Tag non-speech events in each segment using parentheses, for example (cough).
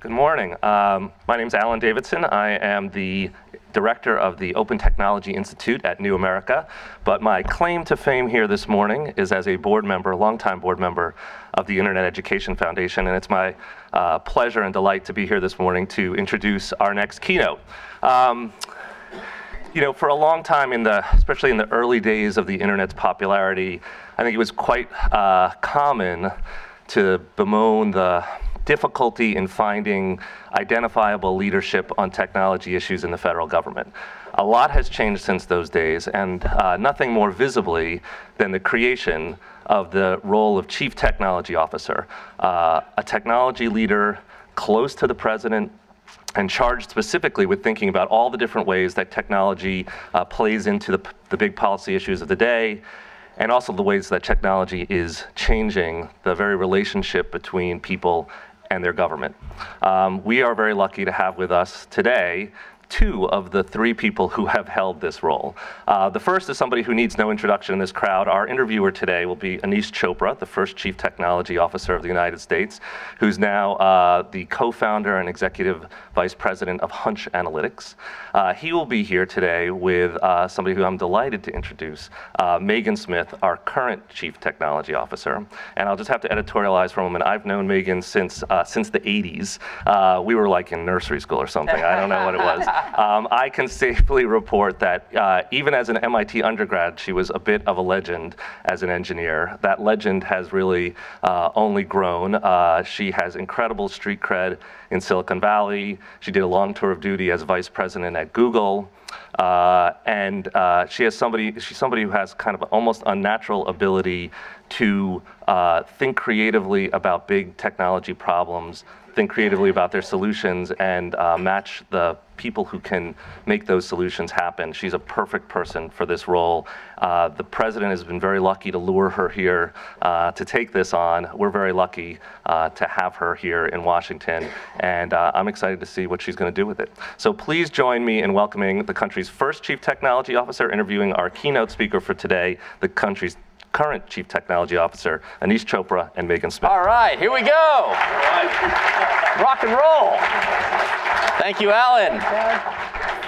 Good morning. Um, my name is Alan Davidson. I am the director of the Open Technology Institute at New America, but my claim to fame here this morning is as a board member, a longtime board member of the Internet Education Foundation, and it's my uh, pleasure and delight to be here this morning to introduce our next keynote. Um, you know, for a long time, in the, especially in the early days of the internet's popularity, I think it was quite uh, common to bemoan the difficulty in finding identifiable leadership on technology issues in the federal government. A lot has changed since those days, and uh, nothing more visibly than the creation of the role of Chief Technology Officer, uh, a technology leader close to the president, and charged specifically with thinking about all the different ways that technology uh, plays into the, the big policy issues of the day, and also the ways that technology is changing the very relationship between people and their government. Um, we are very lucky to have with us today two of the three people who have held this role. Uh, the first is somebody who needs no introduction in this crowd. Our interviewer today will be Aneesh Chopra, the first Chief Technology Officer of the United States, who's now uh, the co-founder and executive vice president of Hunch Analytics. Uh, he will be here today with uh, somebody who I'm delighted to introduce, uh, Megan Smith, our current Chief Technology Officer. And I'll just have to editorialize for a moment. I've known Megan since, uh, since the 80s. we were like in nursery school or something. I don't know what it was. (laughs) Um, I can safely report that uh, even as an MIT undergrad, she was a bit of a legend as an engineer. That legend has really uh, only grown. Uh, she has incredible street cred in Silicon Valley. She did a long tour of duty as vice president at Google. Uh, and uh, she has somebody, she's somebody who has kind of almost unnatural ability to uh, think creatively about big technology problems, think creatively about their solutions, and uh, match the people who can make those solutions happen. She's a perfect person for this role. Uh, the president has been very lucky to lure her here uh, to take this on. We're very lucky uh, to have her here in Washington, and uh, I'm excited to see what she's going to do with it. So please join me in welcoming the country's first Chief Technology Officer, interviewing our keynote speaker for today, the country's current Chief Technology Officer, Aneesh Chopra and Megan Smith. All right, here we go. Rock and roll. Thank you, Alan.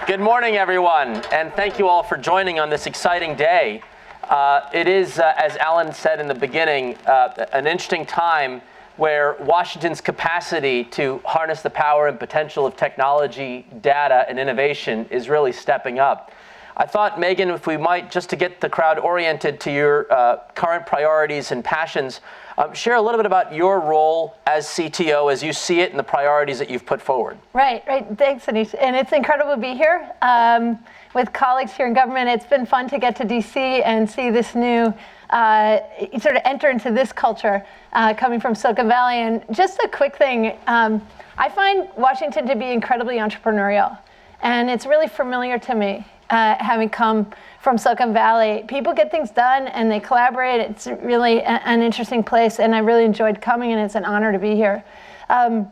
Good morning, everyone, and thank you all for joining on this exciting day. Uh, it is, uh, as Alan said in the beginning, uh, an interesting time where Washington's capacity to harness the power and potential of technology, data, and innovation is really stepping up. I thought, Megan, if we might, just to get the crowd oriented to your uh, current priorities and passions, um, share a little bit about your role as CTO as you see it and the priorities that you've put forward. Right, right. Thanks, Aneesh. And it's incredible to be here um, with colleagues here in government. It's been fun to get to DC and see this new uh, sort of enter into this culture uh, coming from Silicon Valley. And just a quick thing um, I find Washington to be incredibly entrepreneurial, and it's really familiar to me uh, having come from Silicon Valley. People get things done and they collaborate. It's really a, an interesting place, and I really enjoyed coming, and it's an honor to be here. Um,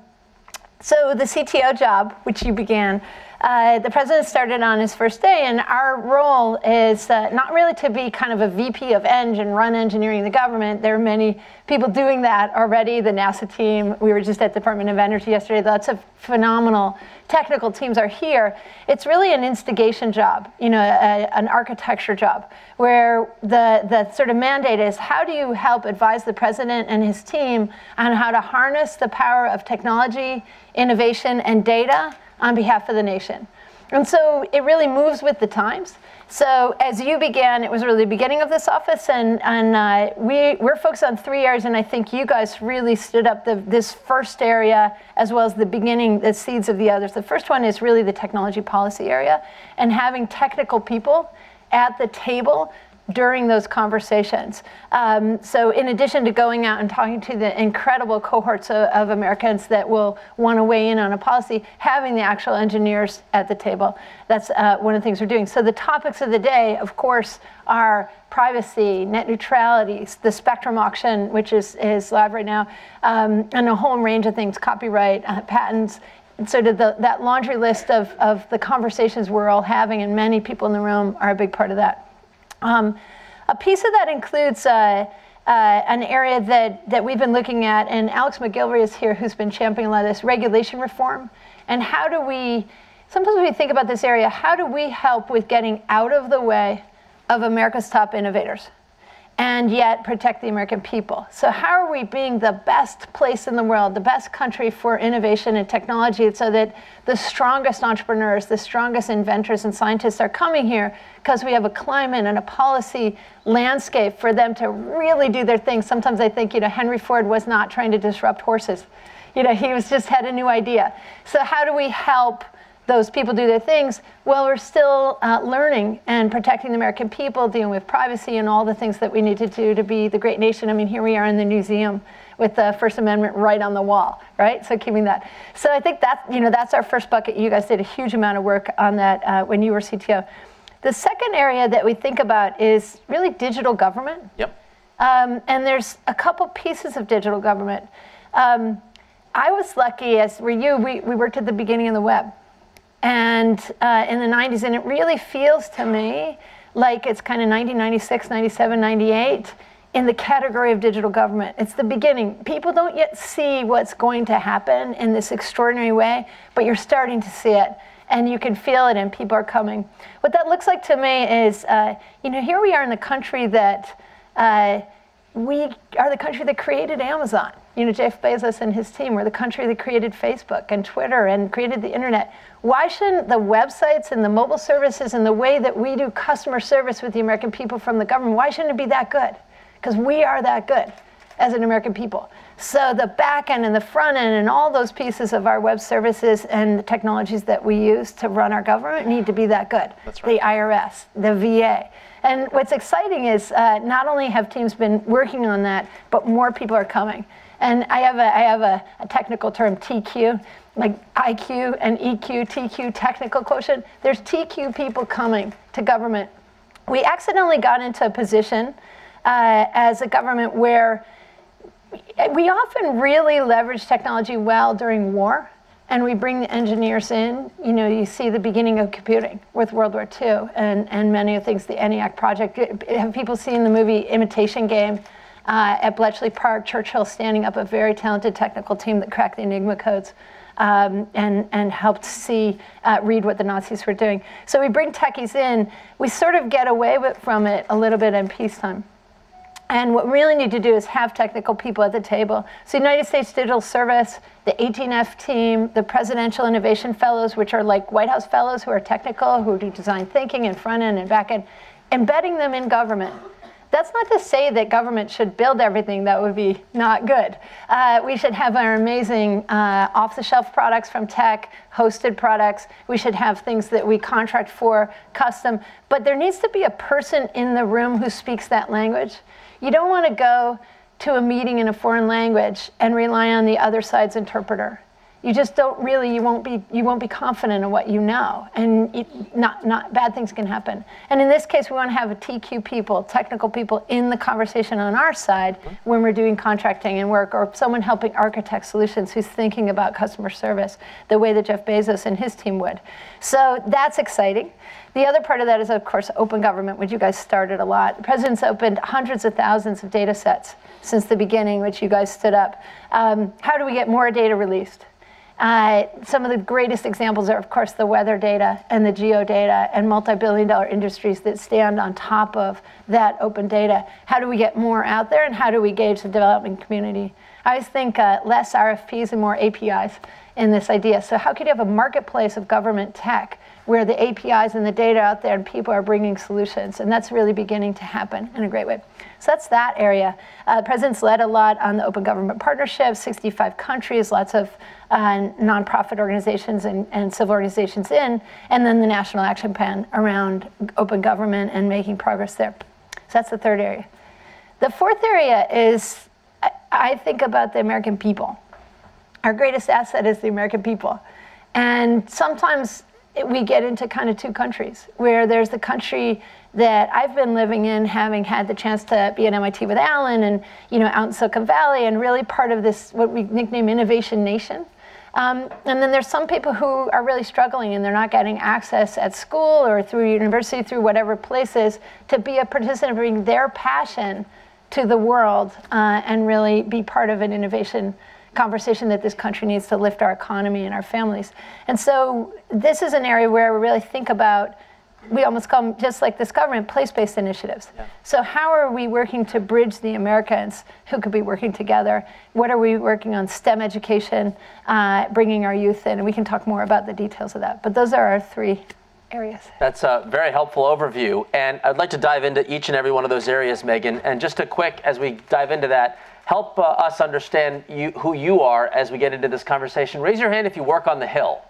so the CTO job, which you began, uh, the president started on his first day, and our role is uh, not really to be kind of a VP of Eng and run engineering the government. There are many people doing that already. The NASA team, we were just at Department of Energy yesterday. Lots of phenomenal technical teams are here. It's really an instigation job, you know, a, an architecture job, where the the sort of mandate is how do you help advise the president and his team on how to harness the power of technology, innovation, and data on behalf of the nation. And so it really moves with the times. So as you began, it was really the beginning of this office, and, and uh, we, we're focused on three areas, and I think you guys really stood up the, this first area as well as the beginning, the seeds of the others. The first one is really the technology policy area, and having technical people at the table during those conversations. Um, so in addition to going out and talking to the incredible cohorts of, of Americans that will want to weigh in on a policy, having the actual engineers at the table, that's uh, one of the things we're doing. So the topics of the day, of course, are privacy, net neutrality, the spectrum auction, which is, is live right now, um, and a whole range of things, copyright, uh, patents, and of the, that laundry list of, of the conversations we're all having, and many people in the room are a big part of that. Um, a piece of that includes uh, uh, an area that, that we've been looking at, and Alex MacGillivray is here, who's been championing a lot of this regulation reform. And how do we, sometimes we think about this area, how do we help with getting out of the way of America's top innovators? And yet protect the American people. So, how are we being the best place in the world, the best country for innovation and technology, so that the strongest entrepreneurs, the strongest inventors and scientists are coming here because we have a climate and a policy landscape for them to really do their thing? Sometimes I think, you know, Henry Ford was not trying to disrupt horses. You know, he was just had a new idea. So, how do we help? Those people do their things, well, we're still uh, learning and protecting the American people, dealing with privacy and all the things that we need to do to be the great nation. I mean, here we are in the Newseum with the First Amendment right on the wall, right? So keeping that. So I think that, you know, that's our first bucket. You guys did a huge amount of work on that uh, when you were CTO. The second area that we think about is really digital government. Yep. Um, and there's a couple pieces of digital government. Um, I was lucky, as were you, we, we worked at the beginning of the web and uh, in the 90s, and it really feels to me like it's kind of 1996, 97, 98 in the category of digital government. It's the beginning. People don't yet see what's going to happen in this extraordinary way, but you're starting to see it. And you can feel it, and people are coming. What that looks like to me is, uh, you know, here we are in the country that uh, we are the country that created Amazon. You know, Jeff Bezos and his team were the country that created Facebook and Twitter and created the internet. Why shouldn't the websites and the mobile services and the way that we do customer service with the American people from the government, why shouldn't it be that good? Because we are that good as an American people. So the back end and the front end and all those pieces of our web services and the technologies that we use to run our government need to be that good. That's right. The IRS, the VA. And what's exciting is uh, not only have teams been working on that, but more people are coming. And I have a, I have a, a technical term, TQ, like IQ and EQ, TQ, technical quotient. There's TQ people coming to government. We accidentally got into a position uh, as a government where we often really leverage technology well during war and we bring the engineers in. You know, you see the beginning of computing with World War II and, and many of the things, the ENIAC project. Have people seen the movie Imitation Game? Uh, at Bletchley Park, Churchill standing up a very talented technical team that cracked the Enigma codes. Um, and, and helped see, uh, read what the Nazis were doing. So we bring techies in. We sort of get away with, from it a little bit in peacetime. And what we really need to do is have technical people at the table. So United States Digital Service, the 18F team, the Presidential Innovation Fellows, which are like White House Fellows who are technical, who do design thinking and front end and back end, embedding them in government. That's not to say that government should build everything. That would be not good. Uh, we should have our amazing uh, off-the-shelf products from tech, hosted products. We should have things that we contract for, custom. But there needs to be a person in the room who speaks that language. You don't want to go to a meeting in a foreign language and rely on the other side's interpreter. You just don't really, you won't be, you won't be confident in what you know, and it, not, not bad things can happen. And in this case, we want to have a TQ people, technical people in the conversation on our side when we're doing contracting and work, or someone helping architect solutions who's thinking about customer service the way that Jeff Bezos and his team would. So that's exciting. The other part of that is, of course, open government, which you guys started a lot. The president's opened hundreds of thousands of data sets since the beginning, which you guys stood up. Um, how do we get more data released? Uh, some of the greatest examples are, of course, the weather data and the geo data and multi-billion dollar industries that stand on top of that open data. How do we get more out there and how do we gauge the development community? I always think uh, less RFPs and more APIs in this idea. So how could you have a marketplace of government tech where the APIs and the data out there and people are bringing solutions. And that's really beginning to happen in a great way. So that's that area. Uh, the president's led a lot on the open government partnerships, 65 countries, lots of uh, nonprofit organizations and, and civil organizations in, and then the national action plan around open government and making progress there. So that's the third area. The fourth area is I think about the American people. Our greatest asset is the American people. And sometimes we get into kind of two countries where there's the country that I've been living in, having had the chance to be at MIT with Alan and you know out in Silicon Valley, and really part of this what we nickname innovation nation. Um, and then there's some people who are really struggling and they're not getting access at school or through university, through whatever places, to be a participant, bring their passion to the world uh, and really be part of an innovation conversation that this country needs to lift our economy and our families. And so this is an area where we really think about we almost call them just like this government place-based initiatives. Yeah. so how are we working to bridge the americans who could be working together? What are we working on? Stem education uh, bringing our youth in and we can talk more about the details of that. But those are our three areas. That's a very helpful overview and i'd like to dive into each and every one of those areas megan. And just a quick as we dive into that help uh, us understand you, who you are as we get into this conversation. Raise your hand if you work on the hill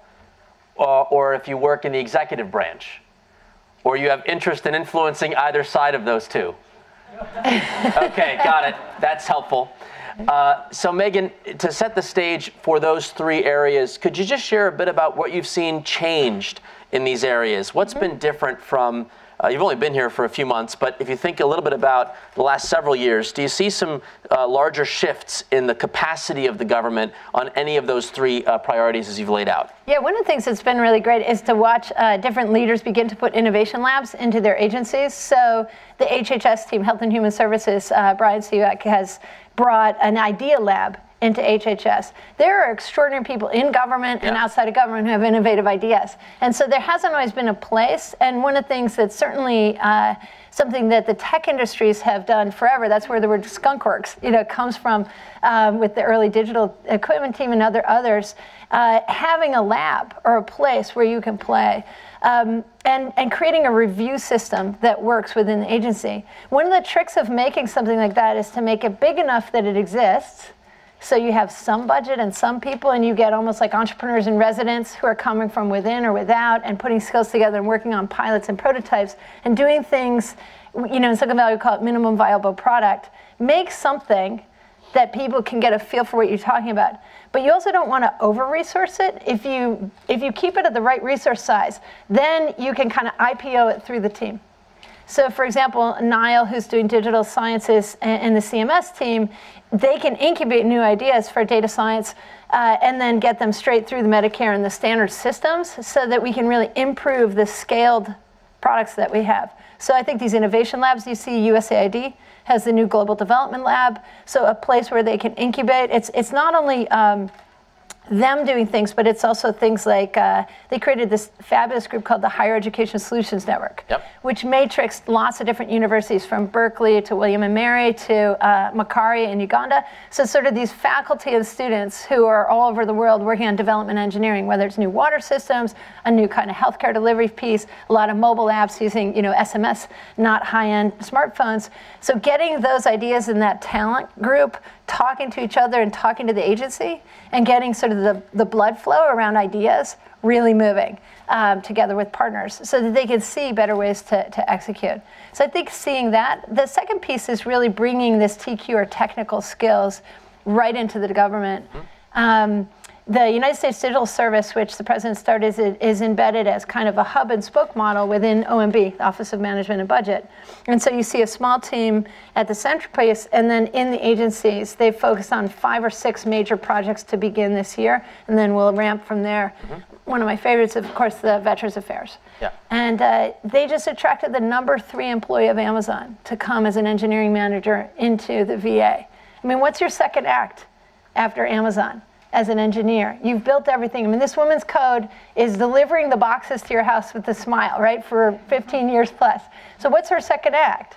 uh, or if you work in the executive branch or you have interest in influencing either side of those two? (laughs) okay, got it. That's helpful. Uh, so, Megan, to set the stage for those three areas, could you just share a bit about what you've seen changed in these areas? What's mm-hmm. been different from uh, you've only been here for a few months, but if you think a little bit about the last several years, do you see some uh, larger shifts in the capacity of the government on any of those three uh, priorities as you've laid out? Yeah, one of the things that's been really great is to watch uh, different leaders begin to put innovation labs into their agencies. So the HHS team, Health and Human Services, uh, Bryan Sivak has brought an idea lab into HHS. There are extraordinary people in government yeah. and outside of government who have innovative ideas. And so there hasn't always been a place. And one of the things that's certainly uh, something that the tech industries have done forever, that's where the word skunkworks you know, comes from um, with the early digital equipment team and other others. Uh, having a lab or a place where you can play. Um, and, and creating a review system that works within the agency. One of the tricks of making something like that is to make it big enough that it exists, so you have some budget and some people, and you get almost like entrepreneurs in residence who are coming from within or without and putting skills together and working on pilots and prototypes and doing things, you know, in Silicon Valley we call it minimum viable product. Make something that people can get a feel for what you're talking about. But you also don't want to over-resource it. If you if you keep it at the right resource size, then you can kind of IPO it through the team. So for example, Niall, who's doing digital sciences in the CMS team, they can incubate new ideas for data science uh, and then get them straight through the Medicare and the standard systems so that we can really improve the scaled products that we have. So I think these innovation labs you see, USAID has the new Global Development Lab, so a place where they can incubate. It's, it's not only um, them doing things, but it's also things like uh, they created this fabulous group called the Higher Education Solutions Network, yep. which matrixed lots of different universities from Berkeley to William and Mary to uh, in Uganda. So sort of these faculty and students who are all over the world working on development engineering, whether it's new water systems, a new kind of healthcare delivery piece, a lot of mobile apps using you know SMS, not high-end smartphones. So getting those ideas in that talent group talking to each other and talking to the agency and getting sort of the, the blood flow around ideas really moving um, together with partners so that they can see better ways to, to execute. So I think seeing that. The second piece is really bringing this TQ or technical skills right into the government. Mm-hmm. Um, the United States Digital Service, which the president started, is, is, embedded as kind of a hub and spoke model within OMB, the Office of Management and Budget. And so you see a small team at the centerpiece, and then in the agencies, they focus on five or six major projects to begin this year, and then we'll ramp from there. Mm-hmm. One of my favorites, of course, the Veterans Affairs. Yeah. And uh, they just attracted the number three employee of Amazon to come as an engineering manager into the VA. I mean, what's your second act after Amazon? As an engineer. You've built everything. I mean, this woman's code is delivering the boxes to your house with a smile, right, for 15 years plus. So what's her second act?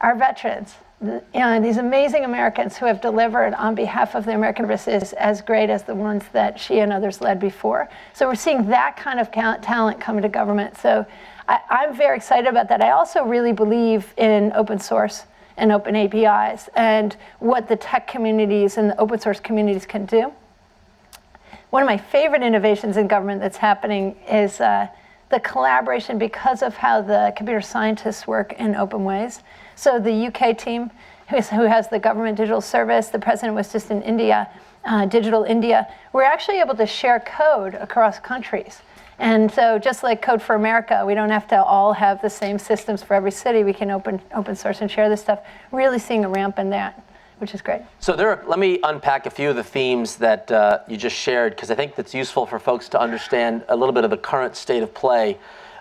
Our veterans, you know, these amazing Americans who have delivered on behalf of the American services as great as the ones that she and others led before. So we're seeing that kind of talent come into government. So I, I'm very excited about that. I also really believe in open source and open APIs and what the tech communities and the open source communities can do. One of my favorite innovations in government that's happening is uh, the collaboration because of how the computer scientists work in open ways. So the UK team, who, is, who has the government digital service, the president was just in India, uh, Digital India, we're actually able to share code across countries. And so just like Code for America, we don't have to all have the same systems for every city. We can open, open source and share this stuff. Really seeing a ramp in that which is great. So there, are, let me unpack a few of the themes that uh, you just shared because I think that's useful for folks to understand a little bit of the current state of play.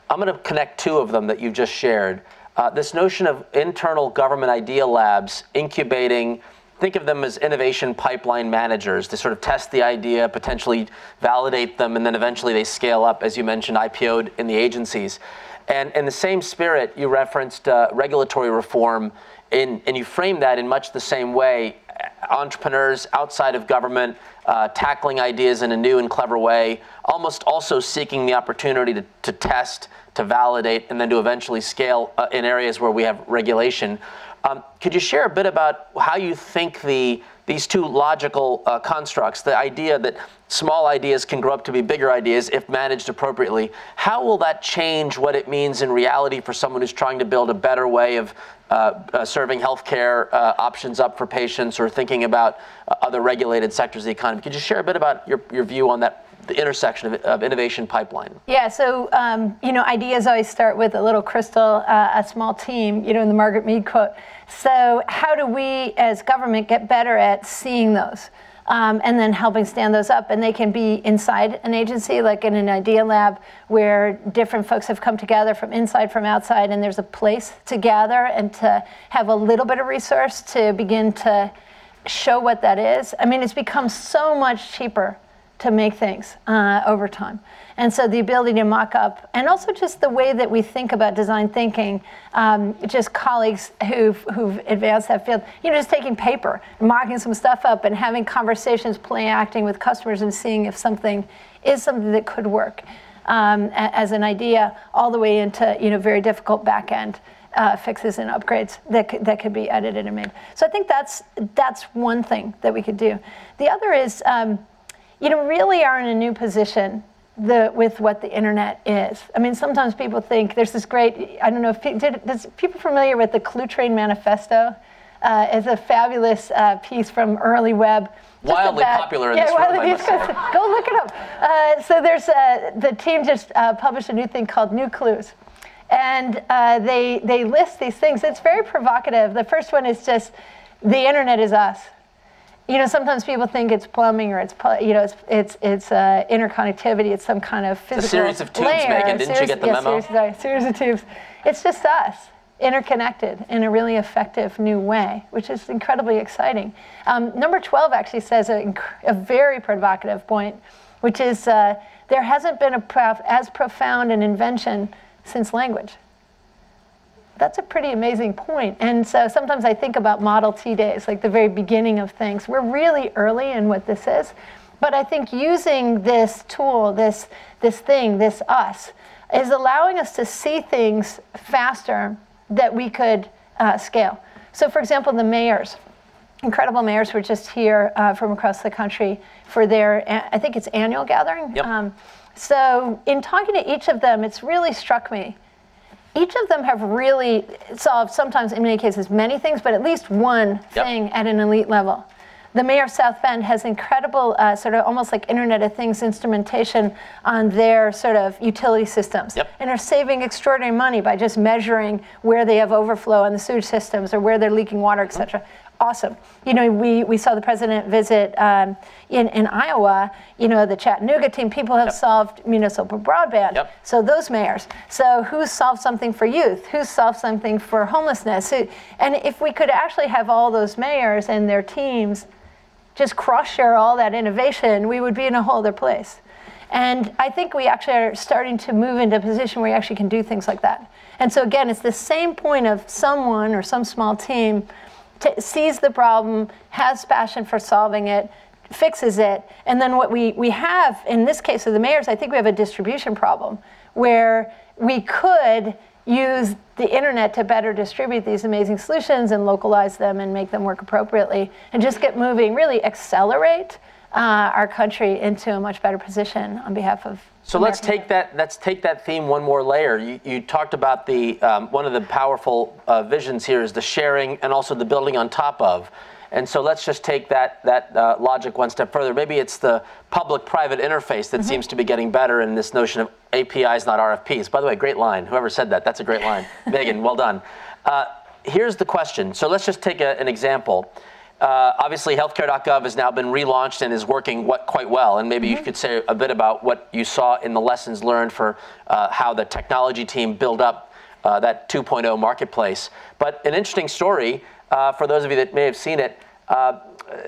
I'm going to connect two of them that you just shared. uh, this notion of internal government idea labs incubating think of them as innovation pipeline managers to sort of test the idea, potentially validate them, and then eventually they scale up, as you mentioned, IPO'd in the agencies. And in the same spirit, you referenced uh, regulatory reform, in, and you frame that in much the same way. Entrepreneurs outside of government uh, tackling ideas in a new and clever way, almost also seeking the opportunity to, to test, to validate, and then to eventually scale uh, in areas where we have regulation. Um, could you share a bit about how you think the these two logical uh, constructs, the idea that small ideas can grow up to be bigger ideas if managed appropriately, how will that change what it means in reality for someone who's trying to build a better way of uh, uh, serving healthcare uh, options up for patients or thinking about uh, other regulated sectors of the economy? Could you share a bit about your, your view on that the intersection of, of innovation pipeline? Yeah, so um, you know, ideas always start with a little crystal, uh, a small team. You know, in the Margaret Mead quote. So how do we, as government, get better at seeing those? Um, and then helping stand those up. And they can be inside an agency, like in an idea lab, where different folks have come together from inside, from outside, and there's a place to gather and to have a little bit of resource to begin to show what that is. I mean, it's become so much cheaper to make things uh, over time. And so the ability to mock up, and also just the way that we think about design thinking, um, just colleagues who've, who've advanced that field, you know, just taking paper, mocking some stuff up, and having conversations, play acting with customers, and seeing if something is something that could work um, as an idea, all the way into you know very difficult back end. Uh, fixes and upgrades that could, that could be edited and made. So I think that's that's one thing that we could do. The other is um, you know, really are in a new position the, with what the internet is. I mean, sometimes people think there's this great, I don't know if did, does people familiar with the Cluetrain Manifesto? Uh, is a fabulous uh, piece from early web. Wildly about, popular in yeah, this wildly, room, (laughs) Go look it up. Uh, so there's uh, the team just uh, published a new thing called New Clues. And uh, they, they list these things. It's very provocative. The first one is just the internet is us you know, sometimes people think it's plumbing or it's, you know, it's it's, it's uh, interconnectivity. It's some kind of physical it's a series of tubes, layer. Megan. Didn't series, you get the yeah, memo? Series, series of tubes. It's just us interconnected in a really effective new way, which is incredibly exciting. Um, number 12 actually says a, a, very provocative point, which is uh, there hasn't been a prof- as profound an invention since language that's a pretty amazing point. And so sometimes I think about Model T days, like the very beginning of things. We're really early in what this is. But I think using this tool, this, this thing, this us, is allowing us to see things faster that we could uh, scale. So, for example, the mayors, incredible mayors were just here uh, from across the country for their, I think it's annual gathering. Yep. Um, so, in talking to each of them, it's really struck me each of them have really solved sometimes in many cases many things but at least one yep. thing at an elite level the mayor of south bend has incredible uh, sort of almost like internet of things instrumentation on their sort of utility systems yep. and are saving extraordinary money by just measuring where they have overflow on the sewage systems or where they're leaking water et cetera mm-hmm awesome. You know, we, we saw the president visit um, in, in Iowa, you know, the Chattanooga team. People have yep. solved municipal broadband. Yep. So those mayors. So who's solved something for youth? Who's solved something for homelessness? Who, and if we could actually have all those mayors and their teams just cross share all that innovation, we would be in a whole other place. And I think we actually are starting to move into a position where we actually can do things like that. And so again, it's the same point of someone or some small team sees the problem, has passion for solving it, fixes it. And then what we, we have, in this case of the mayors, I think we have a distribution problem where we could use the internet to better distribute these amazing solutions and localize them and make them work appropriately and just get moving, really accelerate uh, our country into a much better position on behalf of so let's take that. Let's take that theme one more layer. You, you talked about the um, one of the powerful uh, visions here is the sharing and also the building on top of. And so let's just take that that uh, logic one step further. Maybe it's the public-private interface that mm-hmm. seems to be getting better in this notion of APIs, not RFPs. By the way, great line. Whoever said that, that's a great line. (laughs) Megan, well done. Uh, here's the question. So let's just take a, an example. Uh, obviously, healthcare.gov has now been relaunched and is working what, quite well. And maybe mm-hmm. you could say a bit about what you saw in the lessons learned for uh, how the technology team built up uh, that 2.0 marketplace. But an interesting story uh, for those of you that may have seen it uh,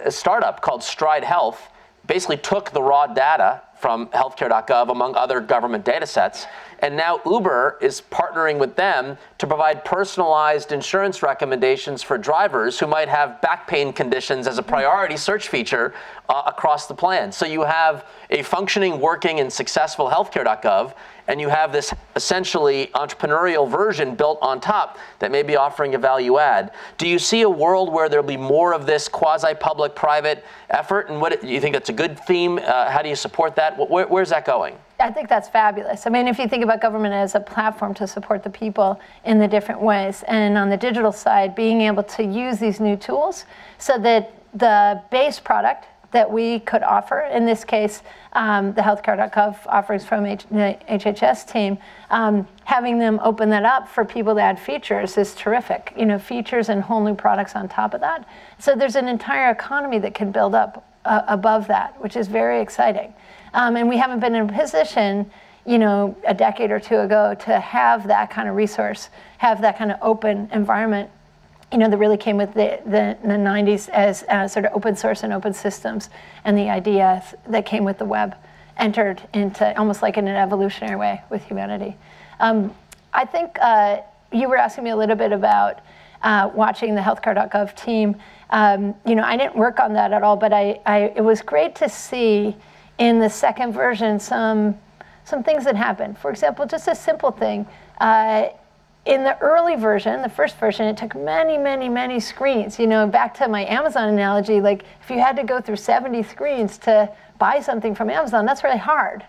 a startup called Stride Health basically took the raw data from healthcare.gov, among other government data sets, and now Uber is partnering with them to provide personalized insurance recommendations for drivers who might have back pain conditions as a priority search feature uh, across the plan. So you have a functioning, working, and successful healthcare.gov, and you have this essentially entrepreneurial version built on top that may be offering a value add. Do you see a world where there'll be more of this quasi-public private effort? And what do you think that's a good theme? Uh, how do you support that? Where, where's that going? I think that's fabulous. I mean, if you think about government as a platform to support the people in the different ways, and on the digital side, being able to use these new tools so that the base product that we could offer, in this case, um, the healthcare.gov offerings from H- the HHS team, um, having them open that up for people to add features is terrific. You know, features and whole new products on top of that. So there's an entire economy that can build up uh, above that, which is very exciting. Um, and we haven't been in a position, you know, a decade or two ago to have that kind of resource, have that kind of open environment, you know, that really came with the, the, the 90s as uh, sort of open source and open systems and the ideas that came with the web entered into almost like in an evolutionary way with humanity. Um, I think uh, you were asking me a little bit about uh, watching the healthcare.gov team. Um, you know, I didn't work on that at all, but I, I, it was great to see in the second version some some things that happen. For example, just a simple thing. Uh, in the early version, the first version, it took many, many, many screens. You know, back to my Amazon analogy, like if you had to go through 70 screens to buy something from Amazon, that's really hard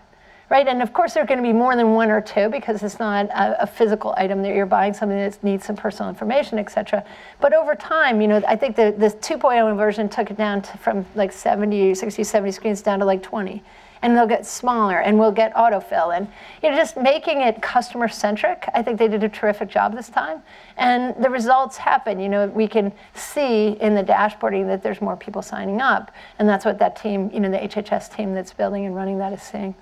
right? And of course, there are going to be more than one or two because it's not a, a, physical item that you're buying, something that needs some personal information, et cetera. But over time, you know, I think the, the 2.0 version took it down to, from like 70, 60, 70 screens down to like 20 and they'll get smaller and we'll get autofill and you know just making it customer centric i think they did a terrific job this time and the results happen you know we can see in the dashboarding that there's more people signing up and that's what that team you know the hhs team that's building and running that is seeing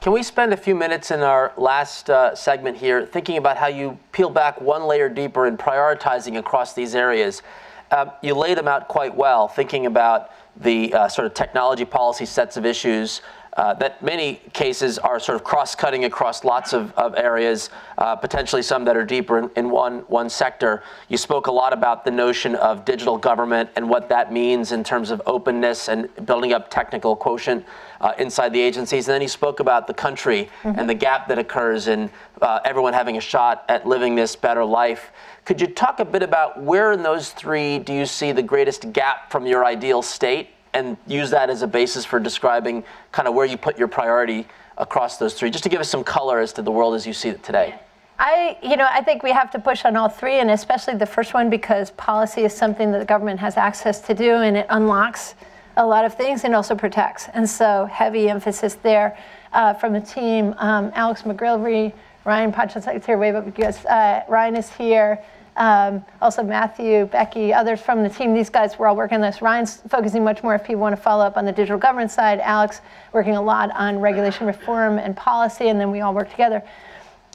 can we spend a few minutes in our last uh, segment here thinking about how you peel back one layer deeper in prioritizing across these areas? Uh, you laid them out quite well, thinking about the uh, sort of technology policy sets of issues, uh, that many cases are sort of cross-cutting across lots of, of areas, uh, potentially some that are deeper in, in, one, one sector. You spoke a lot about the notion of digital government and what that means in terms of openness and building up technical quotient uh, inside the agencies. And then you spoke about the country mm-hmm. and the gap that occurs in uh, everyone having a shot at living this better life. Could you talk a bit about where in those three do you see the greatest gap from your ideal state and use that as a basis for describing kind of where you put your priority across those three, just to give us some color as to the world as you see it today. I, you know, I think we have to push on all three, and especially the first one because policy is something that the government has access to do, and it unlocks a lot of things and also protects. And so, heavy emphasis there uh, from the team. Um, Alex MacGillivray, Ryan Panchadsaram here, wave up, guys. Uh, Ryan is here. Um, also Matthew, Becky, others from the team. These guys were all working on this. Ryan's focusing much more if people want to follow up on the digital government side. Alex working a lot on regulation reform and policy, and then we all work together.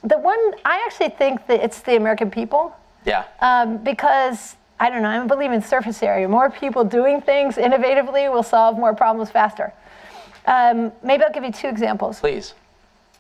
The one, I actually think that it's the American people. Yeah. Um, because I don't know, I believe in surface area. More people doing things innovatively will solve more problems faster. Um, maybe I'll give you two examples. Please.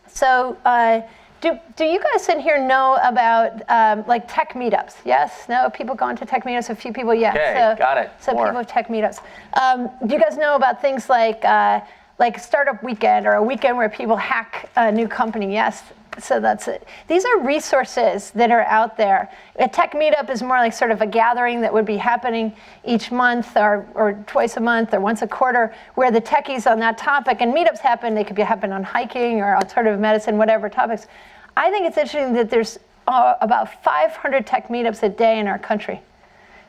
So, uh, do, do you guys in here know about um, like tech meetups? Yes? No? People going to tech meetups? A few people, yes. Okay, so, got it. So More. people have tech meetups. Um, do you guys know about things like uh, like startup weekend or a weekend where people hack a new company? Yes so that's it. These are resources that are out there. A tech meetup is more like sort of a gathering that would be happening each month or, or twice a month or once a quarter where the techies on that topic and meetups happen, they could be happen on hiking or alternative medicine, whatever topics. I think it's interesting that there's uh, about 500 tech meetups a day in our country.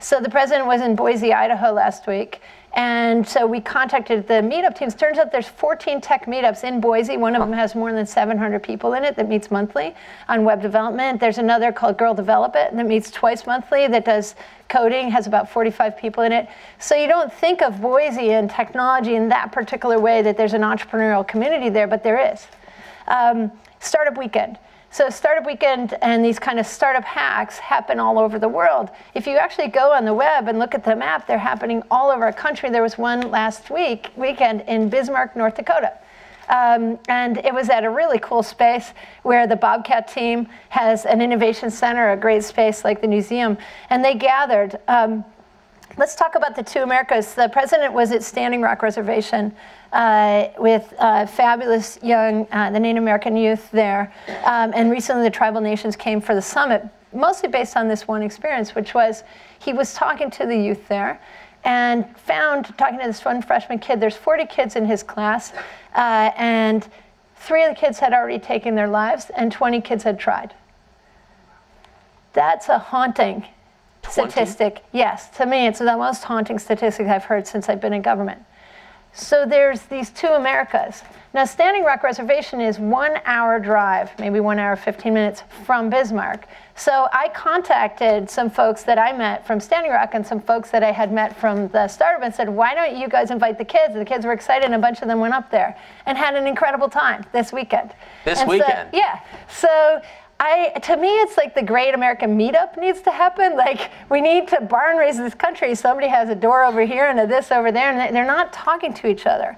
So the president was in Boise, Idaho last week, and so we contacted the meetup teams. Turns out there's 14 tech meetups in Boise. One of them has more than 700 people in it that meets monthly on web development. There's another called Girl Develop It that meets twice monthly that does coding, has about 45 people in it. So you don't think of Boise and technology in that particular way that there's an entrepreneurial community there, but there is. Um, startup Weekend. So Startup Weekend and these kind of startup hacks happen all over the world. If you actually go on the web and look at the map, they're happening all over our country. There was one last week, weekend in Bismarck, North Dakota. Um, and it was at a really cool space where the Bobcat team has an innovation center, a great space like the Newseum, and they gathered. Um, let's talk about the two Americas. The president was at Standing Rock Reservation uh, with uh, fabulous young, uh, the Native American youth there. Um, and recently the tribal nations came for the summit, mostly based on this one experience, which was he was talking to the youth there and found, talking to this one freshman kid, there's 40 kids in his class, uh, and three of the kids had already taken their lives, and 20 kids had tried. That's a haunting 20? statistic. Yes, to me, it's the most haunting statistic I've heard since I've been in government. So there's these two Americas. Now, Standing Rock Reservation is one hour drive, maybe one hour, 15 minutes from Bismarck. So I contacted some folks that I met from Standing Rock and some folks that I had met from the startup and said, why don't you guys invite the kids? The kids were excited and a bunch of them went up there and had an incredible time this weekend. This And so- weekend? yeah. So I, to me, it's like the great American meetup needs to happen. Like we need to barn raise this country. Somebody has a door over here and a this over there, and they- they're not talking to each other.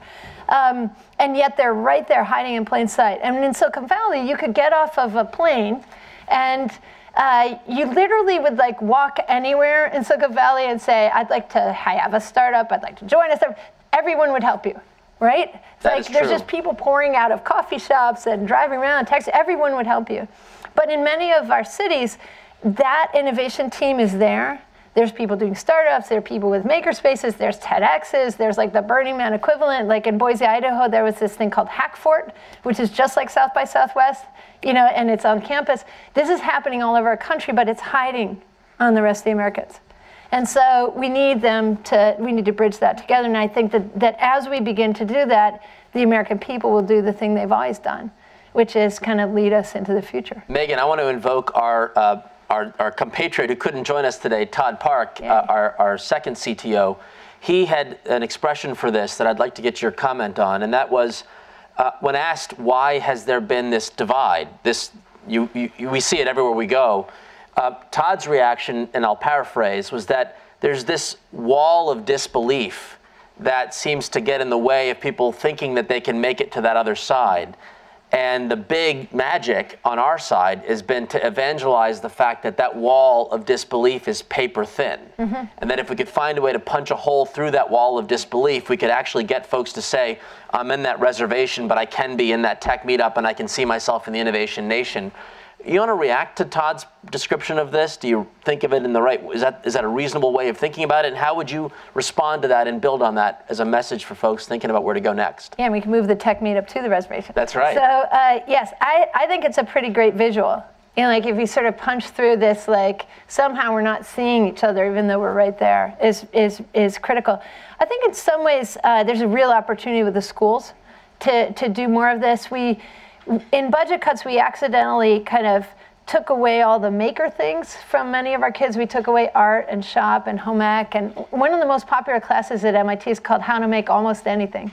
Um, and yet they're right there hiding in plain sight. And in Silicon Valley, you could get off of a plane and uh, you literally would like walk anywhere in Silicon Valley and say, I'd like to I have a startup, I'd like to join a startup. Everyone would help you, right? It's That like there's just people pouring out of coffee shops and driving around, taxi, everyone would help you. But in many of our cities, that innovation team is there. There's people doing startups, there are people with maker spaces, there's TEDx's, there's like the Burning Man equivalent. Like in Boise, Idaho, there was this thing called Hackfort, which is just like South by Southwest, you know, and it's on campus. This is happening all over our country, but it's hiding on the rest of the Americans. And so we need them to, we need to bridge that together. And I think that, that as we begin to do that, the American people will do the thing they've always done, which is kind of lead us into the future. Megan, I want to invoke our, uh, our, our compatriot who couldn't join us today, Todd Park, Yeah. uh, our, our second CTO. He had an expression for this that I'd like to get your comment on, and that was uh, when asked why has there been this divide, this you, you, we see it everywhere we go. Uh, Todd's reaction, and I'll paraphrase, was that there's this wall of disbelief that seems to get in the way of people thinking that they can make it to that other side. And the big magic on our side has been to evangelize the fact that that wall of disbelief is paper thin. Mm-hmm. And that if we could find a way to punch a hole through that wall of disbelief, we could actually get folks to say, I'm in that reservation, but I can be in that tech meetup and I can see myself in the innovation nation. You want to react to Todd's description of this? Do you think of it in the right? Is that is that a reasonable way of thinking about it? And how would you respond to that and build on that as a message for folks thinking about where to go next? Yeah, and we can move the tech meetup to the reservation. That's right. So uh, yes, I, I think it's a pretty great visual. You know, like if you sort of punch through this, like somehow we're not seeing each other, even though we're right there, is is is critical. I think in some ways uh, there's a real opportunity with the schools to to do more of this. We in budget cuts we accidentally kind of took away all the maker things from many of our kids. We took away art and shop and home ec. And one of the most popular classes at MIT is called How to Make Almost Anything.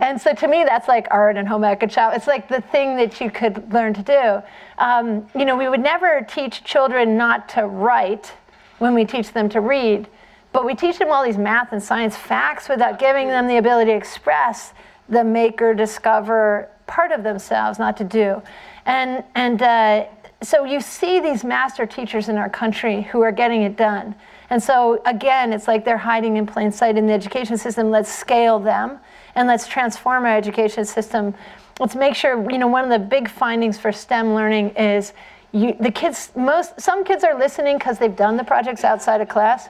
And so to me, that's like art and home ec and shop. It's like the thing that you could learn to do. Um, you know, we would never teach children not to write when we teach them to read, but we teach them all these math and science facts without giving them the ability to express the maker, discover part of themselves, not to do. And, and uh, so you see these master teachers in our country who are getting it done. And so again, it's like they're hiding in plain sight in the education system. Let's scale them and let's transform our education system. Let's make sure, you know, one of the big findings for STEM learning is you, the kids, most, some kids are listening because they've done the projects outside of class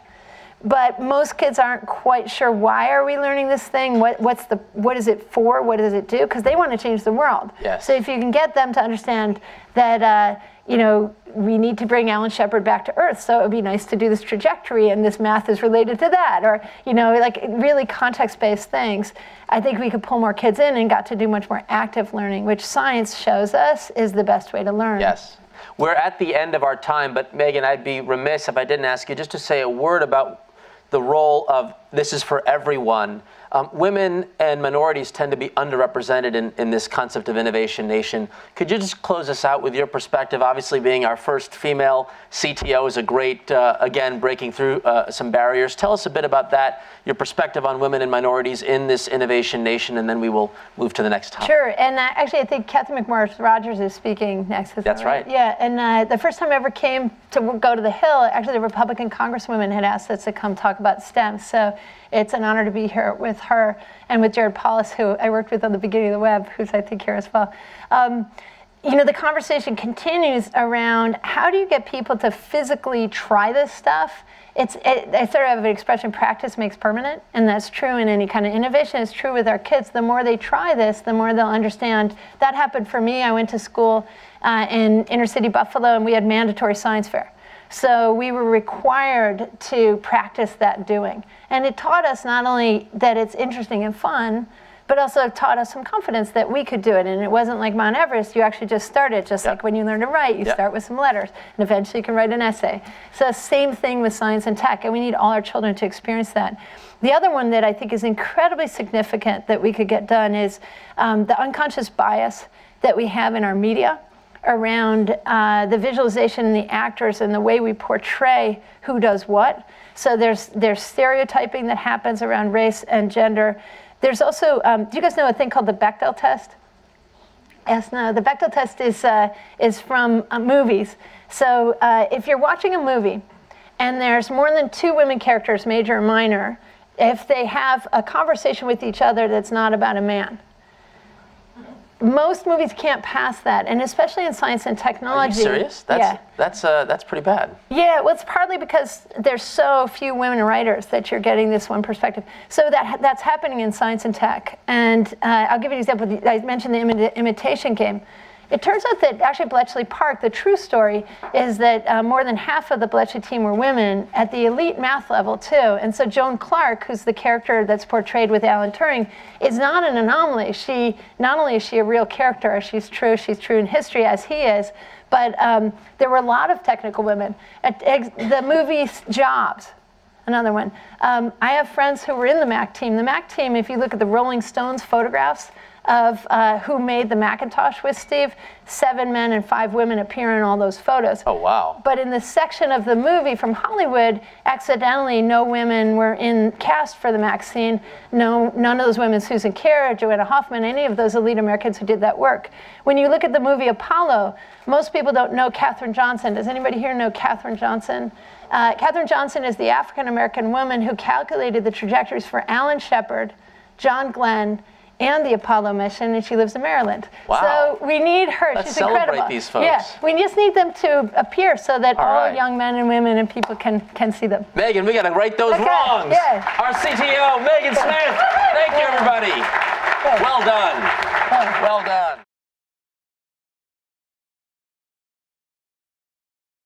but most kids aren't quite sure why are we learning this thing? What, what's the what is it for? What does it do? Because they want to change the world. Yes. so if you can get them to understand that uh, you know we need to bring alan shepard back to earth so it would be nice to do this trajectory and this math is related to that or you know like really context-based things i think we could pull more kids in and got to do much more active learning which science shows us is the best way to learn. Yes. We're at the end of our time, but Megan, I'd be remiss if I didn't ask you just to say a word about the role of this is for everyone. Um, women and minorities tend to be underrepresented in, in this concept of Innovation Nation. Could you just close us out with your perspective? Obviously, being our first female CTO is a great, uh, again, breaking through uh, some barriers. Tell us a bit about that, your perspective on women and minorities in this Innovation Nation, and then we will move to the next topic. Sure, and uh, actually, I think Cathy McMorris Rodgers is speaking next. That's that right. Yeah, and uh, the first time I ever came to go to the Hill, actually, the Republican Congresswoman had asked us to come talk about STEM. So it's an honor to be here with her and with Jared Polis, who I worked with on the beginning of the web, who's I think here as well. Um, you know, the conversation continues around how do you get people to physically try this stuff? It's, it, I sort of have an expression, practice makes permanent, and that's true in any kind of innovation. It's true with our kids. The more they try this, the more they'll understand. That happened for me. I went to school uh, in inner city Buffalo, and we had mandatory science fair. So we were required to practice that doing. And it taught us not only that it's interesting and fun, but also taught us some confidence that we could do it. And it wasn't like Mount Everest, you actually just start it, just Yep. like when you learn to write, you Yep. start with some letters, and eventually you can write an essay. So, same thing with science and tech, and we need all our children to experience that. The other one that I think is incredibly significant that we could get done is um, the unconscious bias that we have in our media around uh, the visualization and the actors and the way we portray who does what. So there's there's stereotyping that happens around race and gender. There's also um, do you guys know a thing called the Bechdel test? Yes, no. The Bechdel test is uh, is from uh, movies. So uh, if you're watching a movie and there's more than two women characters, major or minor, if they have a conversation with each other that's not about a man, most movies can't pass that, and especially in science and Are technology. you serious? That's, yeah. that's, uh, that's pretty bad. Yeah, well, it's partly because there's so few women writers that you're getting this one perspective. So that that's happening in science and tech. And uh, I'll give you an example. I mentioned the imi- imitation game. It turns out that actually Bletchley Park, the true story is that uh, more than half of the Bletchley team were women at the elite math level too. And so Joan Clarke, who's the character that's portrayed with Alan Turing, is not an anomaly. She not only is she a real character, she's true, she's true in history as he is, but um, there were a lot of technical women. At the movie Jobs, another one. Um, I have friends who were in the Mac team. The Mac team, if you look at the Rolling Stones photographs of uh, who made the Macintosh with Steve, seven men and five women appear in all those photos. Oh, wow. But in the section of the movie from Hollywood, accidentally, no women were in cast for the Mac scene. No, none of those women, Susan Kare, Joanna Hoffman, any of those elite Americans who did that work. When you look at the movie Apollo, most people don't know Katherine Johnson. Does anybody here know Katherine Johnson? Uh, Katherine Johnson is the African American woman who calculated the trajectories for Alan Shepard, John Glenn, and the Apollo mission, and she lives in Maryland. Wow. So we need her. Let's She's celebrate incredible. these folks. Yeah, we just need them to appear so that All all, right. young men and women and people can can see them. Megan, we got to right those Okay, wrongs. yeah. Our CTO, Megan Smith. Thank you, everybody. Well done. Well done.